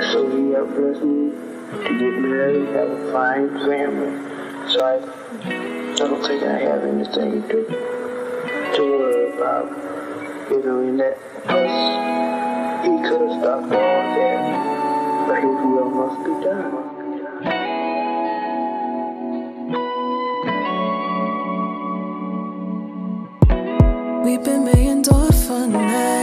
So he way I was to get married, have a fine family. So I, I don't think I have anything to, to worry about, you know, in that. Plus, he could have stopped all that, but his will must be done. We've been making dollar fun now.